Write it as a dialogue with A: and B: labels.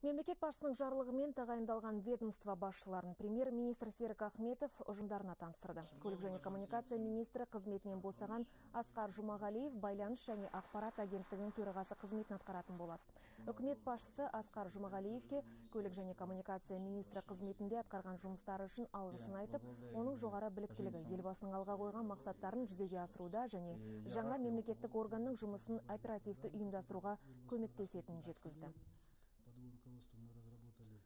A: Мемлекет басшысының жарлығымен тағайындалған ведомство басшыларын премьер-министр Серік Ахметов ұжымдарына таныстырды. Көлік және коммуникация министрі қызметінен босаған Асқар Жұмағалиев байланыс және ақпарат агенттігінің төрағасы қызметін атқаратын болады. Үкімет басшысы Асқар Жұмағалиевке көлік және коммуникация министрі қызметінде атқарған жұмыстары үшін алғысын айтып, оның жоғары біліктілігі елбасының алға қойған мақсаттарын жүзеге асыруда және жаңа мемлекеттік органның жұмысын оперативті ұйымдастыруға көмектесетінін жеткізді. руководством мы разработали